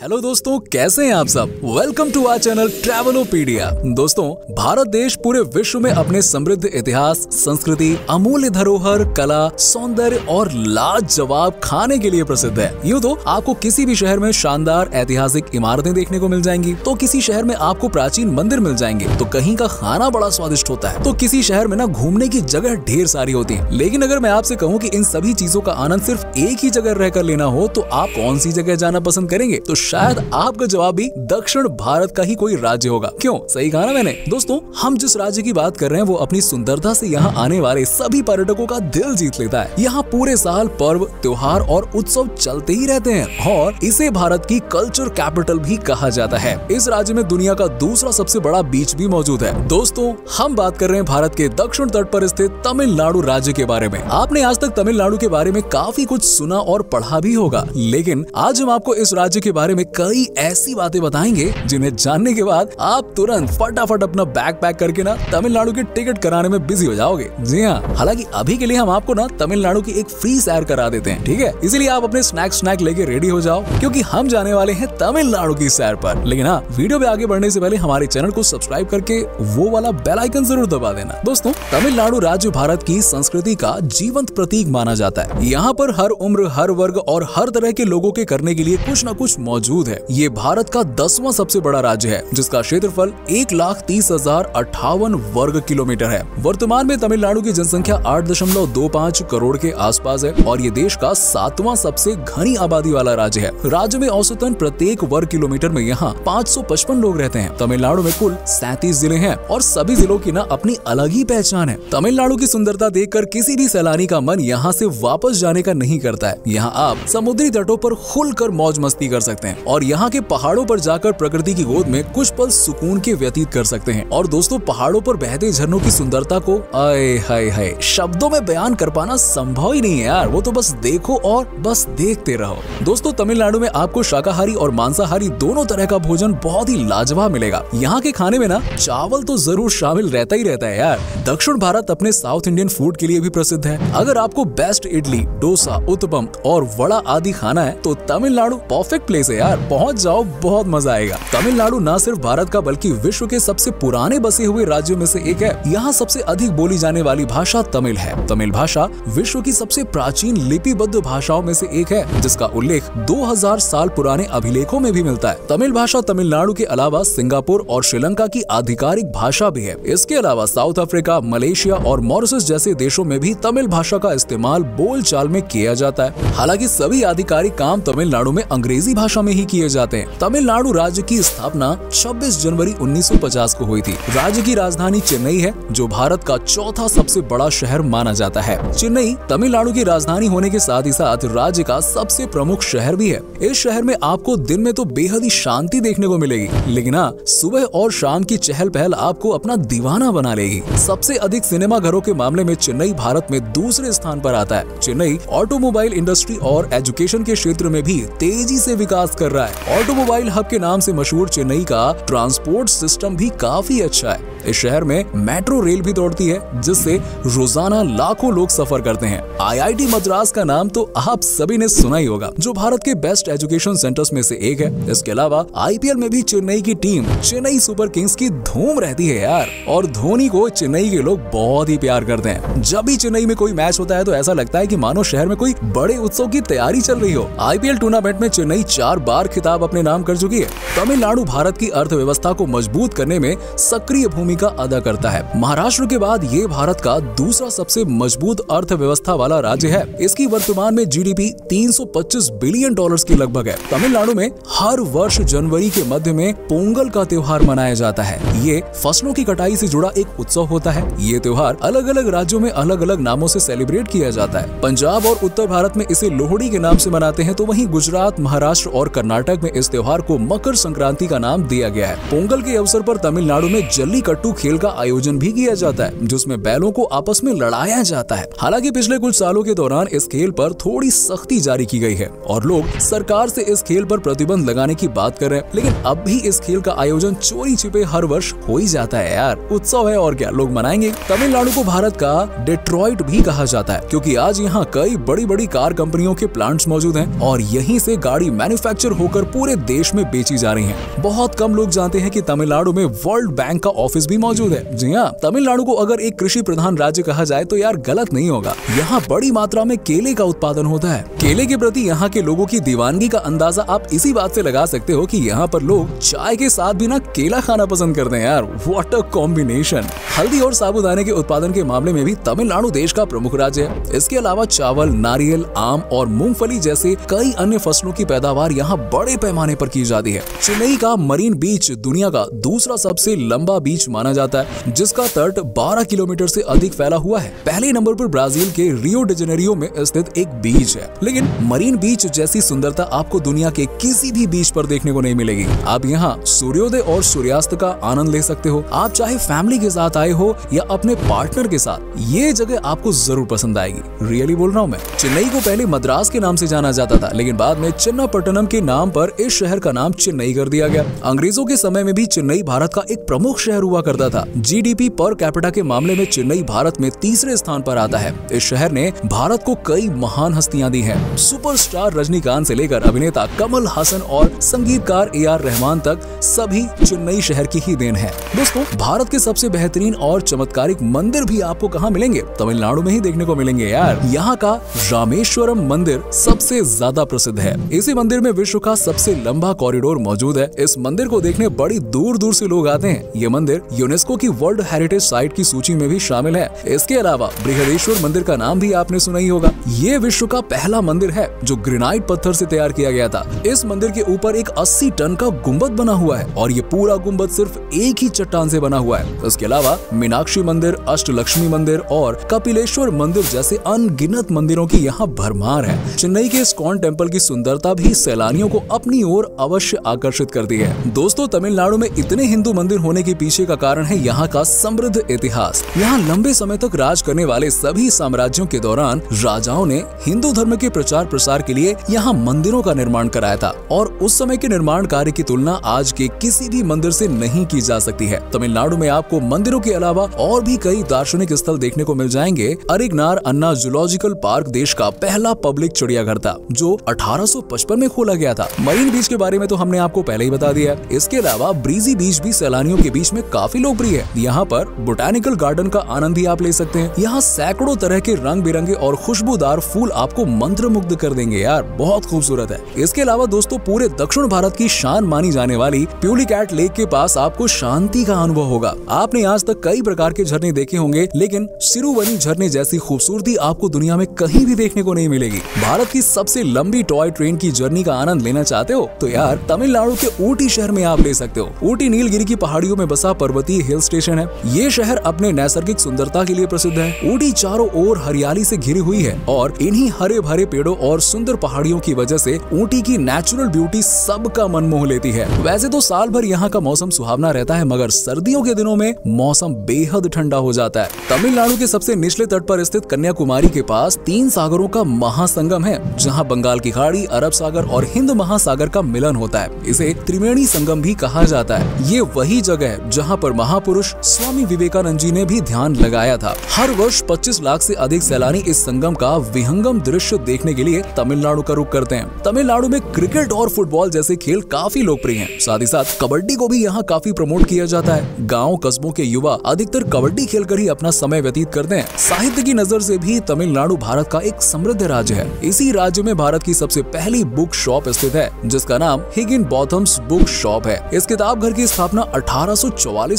Hello दोस्तों, कैसे हैं आप सब? Welcome to our channel Travelopedia दोस्तों, भारत देश पूरे विश्व में अपने समृद्ध इतिहास, संस्कृति, अमूल्य धरोहर, कला, सौंदर्य और लाजवाब खाने के लिए प्रसिद्ध है। यूँ तो आपको किसी भी शहर में शानदार ऐतिहासिक इमारतें देखने को मिल जाएँगी तो किसी शहर में आपको प्राचीन मंदिर मिल जाएँगे तो कहीं का खाना बड़ा स्वादिष्ट होता है। तो किसी शहर में ना घूमने की जगह ढेर सारी होती है, लेकिन अगर मैं आपसे कहूँ की इन सभी चीज़ों का आनंद सिर्फ़ एक ही जगह रहकर लेना हो तो आप कौन सी जगह जाना पसंद करेंगे? तो शायद आपका जवाब भी दक्षिण भारत का ही कोई राज्य होगा। क्यों? सही कहा ना मैंने। दोस्तों, हम जिस राज्य की बात कर रहे हैं, वो अपनी सुंदरता से यहाँ आने वाले सभी पर्यटकों का दिल जीत लेता है। यहाँ पूरे साल पर्व, त्योहार और उत्सव चलते ही रहते हैं और इसे भारत की कल्चर कैपिटल भी कहा जाता है। इस राज्य में दुनिया का दूसरा सबसे बड़ा बीच भी मौजूद है। दोस्तों, हम बात कर रहे हैं भारत के दक्षिण तट पर स्थित तमिलनाडु राज्य के बारे में। आपने आज तक तमिलनाडु के बारे में काफ़ी कुछ सुना और पढ़ा भी होगा। लेकिन आज हम आपको इस राज्य के बारे में कई ऐसी बातें बताएँगे जिन्हें जानने के बाद आप तुरंत फटाफट अपना बैग पैक करके ना तमिलनाडु की टिकट कराने में बिज़ी हो जाओगे। जी हाँ हालाँकि अभी के लिए हम आपको ना तमिलनाडु की एक फ्री सैर करा देते हैं, ठीक है? इसीलिए आप अपने स्नैक स्नैक लेके रेडी हो जाओ, क्योंकि हम जाने वाले हैं तमिलनाडु की सैर पर। लेकिन हाँ वीडियो में आगे बढ़ने से पहले हमारे चैनल को सब्सक्राइब करके वो वाला बेल आइकन ज़रूर दबा देना। दोस्तों, तमिलनाडु राज्य भारत की संस्कृति का जीवंत प्रतीक माना जाता है। यहाँ पर हर उम्र, हर वर्ग और हर तरह के लोगों के करने के लिए कुछ न कुछ मौजूद है। ये भारत का दसवां सबसे बड़ा राज्य है, जिसका क्षेत्रफल एक लाख तीस हज़ार अट्ठावन वर्ग किलोमीटर है। वर्तमान में तमिलनाडु की जनसंख्या आठ दशमलव दो पाँच करोड़ के आसपास है और ये देश का सातवां सबसे घनी आबादी वाला राज्य है। राज्य में औसतन प्रत्येक वर्ग किलोमीटर में यहाँ पाँच सौ पचपन लोग रहते हैं। तमिलनाडु में कुल सैतीस ज़िले हैं और सभी जिलों की ना अपनी अलग ही पहचान है। तमिलनाडु की सुंदरता देखकर किसी भी सैलानी का मन यहाँ से वापस जाने का नहीं करता है। यहाँ आप समुद्री तटों पर खुलकर मौज मस्ती कर सकते हैं। और यहाँ के पहाड़ों पर जाकर प्रकृति की गोद में कुछ पल सुकून के व्यतीत कर सकते हैं। और दोस्तों, पहाड़ों पर बहते झरनों की सुंदरता को, आए हाय हाय, शब्दों में बयान कर पाना संभव ही नहीं है यार। वो तो बस देखो और बस देखते रहो। दोस्तों, तमिलनाडु में आपको शाकाहारी और मांसाहारी दोनों तरह का भोजन बहुत ही लाजवाब मिलेगा। यहाँ के खाने में ना, चावल तो ज़रूर शामिल रहता ही रहता है यार। दक्षिण भारत अपने साउथ इंडियन फ़ूड के लिए भी प्रसिद्ध है। अगर आपको बेस्ट इडली, डोसा उत्पम और वड़ा आदि खाना है तो तमिलनाडु परफेक्ट प्लेस है यार, पहुँच जाओ, बहुत मज़ा आएगा। तमिलनाडु न सिर्फ़ भारत का, बल्कि विश्व के सबसे पुराने बसे हुए राज्यों में से एक है। यहाँ सबसे अधिक बोली जाने वाली भाषा तमिल है। तमिल भाषा विश्व की सबसे प्राचीन लिपिबद्ध भाषाओं में से एक है, जिसका उल्लेख 2000 साल पुराने अभिलेखों में भी मिलता है। तमिल भाषा तमिलनाडु के अलावा सिंगापुर और श्रीलंका की आधिकारिक भाषा भी है। इसके अलावा साउथ अफ्रीका, मलेशिया और मॉरिसस जैसे देशों में भी तमिल भाषा का इस्तेमाल बोल चाल में किया जाता है। हालाँकि सभी आधिकारिक काम तमिलनाडु में अंग्रेज़ी भाषा में ही किए जाते हैं। तमिलनाडु राज्य की स्थापना 26 जनवरी 1950 को हुई थी। राज्य की राजधानी चेन्नई है, जो भारत का चौथा सबसे बड़ा शहर माना जाता है। चेन्नई, तमिलनाडु की राजधानी होने के साथ ही साथ राज्य का सबसे प्रमुख शहर भी है। इस शहर में आपको दिन में तो बेहद ही शांति देखने को मिलेगी, लेकिन हाँ सुबह और शाम की चहल पहल आपको अपना दीवाना बना लेगी। सबसे अधिक सिनेमा घरों के मामले में चेन्नई भारत में दूसरे स्थान पर आता है। चेन्नई ऑटोमोबाइल इंडस्ट्री और एजुकेशन के क्षेत्र में भी तेज़ी से विकास कर रहा है। ऑटोमोबाइल हब के नाम से मशहूर चेन्नई का ट्रांसपोर्ट सिस्टम भी काफ़ी अच्छा है। इस शहर में मेट्रो रेल भी दौड़ती है, जिससे रोज़ाना लाखों लोग सफ़र करते हैं। आईआईटी मद्रास का नाम तो आप सभी ने सुना ही होगा, जो भारत के बेस्ट एजुकेशन सेंटर्स में से एक है। इसके अलावा आईपीएल में भी चेन्नई की टीम चेन्नई सुपर किंग्स की धूम रहती है यार, और धोनी को चेन्नई के लोग बहुत ही प्यार करते हैं। जब भी चेन्नई में कोई मैच होता है तो ऐसा लगता है कि मानो शहर में कोई बड़े उत्सव की तैयारी चल रही हो। आईपीएल टूर्नामेंट में चेन्नई चार बार खिताब अपने नाम कर चुकी है। तमिलनाडु भारत की अर्थव्यवस्था को मज़बूत करने में सक्रिय भूमिका अदा करता है। महाराष्ट्र के बाद ये भारत का दूसरा सबसे मज़बूत अर्थव्यवस्था वाला राज्य है। इसकी वर्तमान में जीडीपी 325 बिलियन डॉलर्स की लगभग है। तमिलनाडु में हर वर्ष जनवरी के मध्य में पोंगल का त्योहार मनाया जाता है। ये फ़सलों की कटाई से जुड़ा एक उत्सव होता है। ये त्योहार अलग अलग राज्यों में अलग अलग नामों से सेलिब्रेट किया जाता है। पंजाब और उत्तर भारत में इसे लोहड़ी के नाम से मनाते हैं। तो वहीं गुजरात, महाराष्ट्र और कर्नाटक में इस त्योहार को मकर संक्रांति का नाम दिया गया है। पोंगल के अवसर पर तमिलनाडु में जल्लीकट्टू पट्टू खेल का आयोजन भी किया जाता है, जिसमें बैलों को आपस में लड़ाया जाता है। हालाँकि पिछले कुछ सालों के दौरान इस खेल पर थोड़ी सख्ती जारी की गई है, और लोग सरकार से इस खेल पर प्रतिबंध लगाने की बात कर रहे हैं, लेकिन अब भी इस खेल का आयोजन चोरी छिपे हर वर्ष हो ही जाता है यार। उत्सव है और क्या, लोग मनाएँगे? तमिलनाडु को भारत का डेट्रॉइट भी कहा जाता है, क्योंकि आज यहाँ कई बड़ी बड़ी कार कंपनियों के प्लांट्स मौजूद हैं, और यहीं से गाड़ी मैन्युफैक्चर होकर पूरे देश में बेची जा रही है। बहुत कम लोग जानते हैं कि तमिलनाडु में वर्ल्ड बैंक का ऑफ़िस भी मौजूद है। जी हाँ तमिलनाडु को अगर एक कृषि प्रधान राज्य कहा जाए तो यार गलत नहीं होगा। यहाँ बड़ी मात्रा में केले का उत्पादन होता है। केले के प्रति यहाँ के लोगों की दीवानगी का अंदाज़ा आप इसी बात से लगा सकते हो कि यहाँ पर लोग चाय के साथ भी ना केला खाना पसंद करते हैं यार। व्हाट अ कॉम्बिनेशन हल्दी और साबुदाने के उत्पादन के मामले में भी तमिलनाडु देश का प्रमुख राज्य है। इसके अलावा चावल, नारियल, आम और मूंगफली जैसे कई अन्य फ़सलों की पैदावार यहाँ बड़े पैमाने पर की जाती है। चेन्नई का मरीन बीच दुनिया का दूसरा सबसे लंबा बीच माना जाता है, जिसका तट 12 किलोमीटर से अधिक फैला हुआ है। पहले नंबर पर ब्राज़ील के रियो डिजेनेरियो में स्थित एक बीच है। लेकिन मरीन बीच जैसी सुंदरता आपको दुनिया के किसी भी बीच पर देखने को नहीं मिलेगी। आप यहाँ सूर्योदय और सूर्यास्त का आनंद ले सकते हो। आप चाहे फैमिली के साथ आए हो या अपने पार्टनर के साथ, ये जगह आपको ज़रूर पसंद आएगी। रियली बोल रहा हूँ मैं, चेन्नई को पहले मद्रास के नाम से जाना जाता था, लेकिन बाद में चन्नापट्टनम के नाम पर इस शहर का नाम चेन्नई कर दिया गया। अंग्रेज़ों के समय में भी चेन्नई भारत का एक प्रमुख शहर हुआ करता था। जीडीपी पर कैपिटा के मामले में चेन्नई भारत में तीसरे स्थान पर आता है। इस शहर ने भारत को कई महान हस्तियाँ दी हैं। सुपरस्टार रजनीकांत से लेकर अभिनेता कमल हासन और संगीतकार ए आर रहमान तक सभी चेन्नई शहर की ही देन है। दोस्तों, भारत के सबसे बेहतरीन और चमत्कारिक मंदिर भी आपको कहाँ मिलेंगे? तमिलनाडु में ही देखने को मिलेंगे यार। यहाँ का रामेश्वरम मंदिर सबसे ज़्यादा प्रसिद्ध है। इसी मंदिर में विश्व का सबसे लंबा कॉरिडोर मौजूद है। इस मंदिर को देखने बड़ी दूर दूर से लोग आते हैं। ये मंदिर यूनेस्को की वर्ल्ड हेरिटेज साइट की सूची में भी शामिल है। इसके अलावा बृहदेश्वर मंदिर का नाम भी आपने सुना ही होगा। ये विश्व का पहला मंदिर है, जो ग्रेनाइट पत्थर से तैयार किया गया था। इस मंदिर के ऊपर एक 80 टन का गुंबद बना हुआ है और ये पूरा गुंबद सिर्फ़ एक ही चट्टान से बना हुआ है। इसके अलावा मीनाक्षी मंदिर, अष्टलक्ष्मी मंदिर और कपिलेश्वर मंदिर जैसे अनगिनत मंदिरों की यहाँ भरमार है। चेन्नई के स्कॉन टेंपल की सुंदरता भी सैलानियों को अपनी ओर अवश्य आकर्षित करती है। दोस्तों, तमिलनाडु में इतने हिंदू मंदिर होने के पीछे का कारण है यहाँ का समृद्ध इतिहास। यहाँ लंबे समय तक राज करने वाले सभी साम्राज्यों के दौरान राजाओं ने हिंदू धर्म के प्रचार प्रसार के लिए यहाँ मंदिरों का निर्माण कराया था और उस समय के निर्माण कार्य की तुलना आज के किसी भी मंदिर से नहीं की जा सकती है। तमिलनाडु में आपको मंदिरों के अलावा और भी कई दार्शनिक स्थल देखने को मिल जाएँगे। अरिगनार अन्ना जूलॉजिकल पार्क देश का पहला पब्लिक चिड़ियाघर था, जो 1855 में खोला गया था। मरीन बीच के बारे में तो हमने आपको पहले ही बता दिया इसके अलावा ब्रीजी बीच भी सैलानियों के बीच में काफ़ी लोकप्रिय है। यहाँ पर बोटानिकल गार्डन का आनंद भी आप ले सकते हैं। यहाँ सैकड़ों तरह के रंग बिरंगे और खुशबूदार फूल आपको मंत्र मुग्ध कर देंगे यार। बहुत खूबसूरत है। इसके अलावा दोस्तों, पूरे दक्षिण भारत की शान मानी जाने वाली प्यूलिकैट लेक के पास आपको शांति का अनुभव होगा। आपने आज तक कई प्रकार के झरने देखे होंगे, लेकिन सिरुवनी झरने जैसी खूबसूरती आपको दुनिया में कहीं भी देखने को नहीं मिलेगी। भारत की सबसे लंबी टॉय ट्रेन की जर्नी का आनंद लेना चाहते हो? तो यार, तमिलनाडु के ऊटी शहर में आप ले सकते हो। ऊटी नीलगिरी की पहाड़ियों में बसा पर्वतीय हिल स्टेशन है। ये शहर अपने नैसर्गिक सुंदरता के लिए प्रसिद्ध है। ऊटी चारों ओर हरियाली से घिरी हुई है और इन्हीं हरे भरे पेड़ों और सुंदर पहाड़ियों की वजह से ऊटी की नेचुरल ब्यूटी सबका मन मोह लेती है। वैसे तो साल भर यहाँ का मौसम सुहावना रहता है, मगर सर्दियों के दिनों में मौसम बेहद ठंडा हो जाता है। तमिलनाडु के सबसे निचले तट पर स्थित कन्याकुमारी के पास तीन सागरों का महासंगम है, जहाँ बंगाल की खाड़ी, अरब सागर और हिंद महासागर का मिलन होता है। इसे त्रिवेणी संगम भी कहा जाता है। ये वही जगह है जहाँ पर महापुरुष स्वामी विवेकानंद जी ने भी ध्यान लगाया था। हर वर्ष 25 लाख से अधिक सैलानी इस संगम का विहंगम दृश्य देखने के लिए तमिलनाडु का रुख करते हैं। तमिलनाडु में क्रिकेट और फुटबॉल जैसे खेल काफ़ी लोकप्रिय हैं। साथ ही साथ कबड्डी को भी यहाँ काफ़ी प्रमोट किया जाता है। गाँव कस्बों के युवा अधिकतर कबड्डी खेलकर ही अपना समय व्यतीत करते हैं। साहित्य की नज़र से भी तमिलनाडु भारत का एक समृद्ध राज्य है। इसी राज्य में भारत की सबसे पहली बुक शॉप स्थित है, जिसका नाम हिगिन बॉथम्स बुक शॉप है। इस किताब घर की स्थापना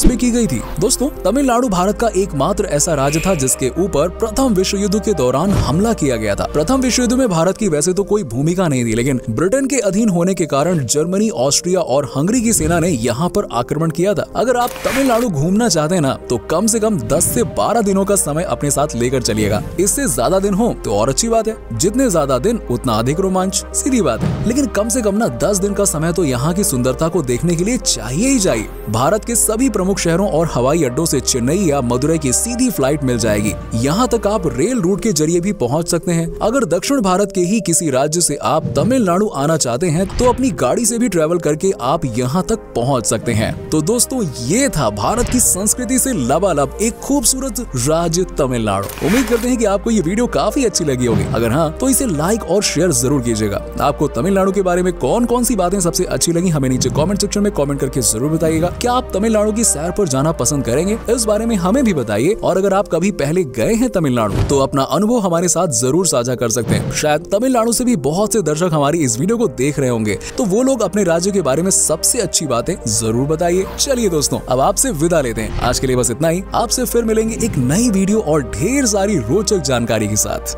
1844 में की गई थी। दोस्तों, तमिलनाडु भारत का एकमात्र ऐसा राज्य था जिसके ऊपर प्रथम विश्व युद्ध के दौरान हमला किया गया था। प्रथम विश्व युद्ध में भारत की वैसे तो कोई भूमिका नहीं थी, लेकिन ब्रिटेन के अधीन होने के कारण जर्मनी, ऑस्ट्रिया और हंगरी की सेना ने यहाँ पर आक्रमण किया था। अगर आप तमिलनाडु घूमना चाहते हैं ना तो कम से कम 10 से 12 दिनों का समय अपने साथ लेकर चलिएगा। इससे ज़्यादा दिन हो तो और अच्छी बात है। जितने ज़्यादा दिन, उतना अधिक रोमांच। सीधी बात है। लेकिन कम से कम ना 10 दिन का समय तो यहाँ की सुंदरता को देखने के लिए चाहिए ही चाहिए। भारत के सभी प्रमुख प्रमुख शहरों और हवाई अड्डों से चेन्नई या मदुरई की सीधी फ़्लाइट मिल जाएगी। यहाँ तक आप रेल रूट के ज़रिए भी पहुँच सकते हैं। अगर दक्षिण भारत के ही किसी राज्य से आप तमिलनाडु आना चाहते हैं तो अपनी गाड़ी से भी ट्रेवल करके आप यहाँ तक पहुँच सकते हैं। तो दोस्तों, ये था भारत की संस्कृति से लबालब एक खूबसूरत राज्य तमिलनाडु। उम्मीद करते हैं कि आपको ये वीडियो काफ़ी अच्छी लगी होगी। अगर हाँ तो इसे लाइक और शेयर ज़रूर कीजिएगा। आपको तमिलनाडु के बारे में कौन कौन सी बातें सबसे अच्छी लगी, हमें नीचे कमेंट सेक्शन में कमेंट करके ज़रूर बताइएगा। क्या आप तमिलनाडु की सैर पर जाना पसंद करेंगे, इस बारे में हमें भी बताइए। और अगर आप कभी पहले गए हैं तमिलनाडु तो अपना अनुभव हमारे साथ ज़रूर साझा कर सकते हैं। शायद तमिलनाडु से भी बहुत से दर्शक हमारी इस वीडियो को देख रहे होंगे। तो वो लोग अपने राज्य के बारे में सबसे अच्छी बातें ज़रूर बताइए। चलिए दोस्तों, अब आपसे विदा लेते हैं। आज के लिए बस इतना ही। आपसे फिर मिलेंगे एक नई वीडियो और ढेर सारी रोचक जानकारी के साथ।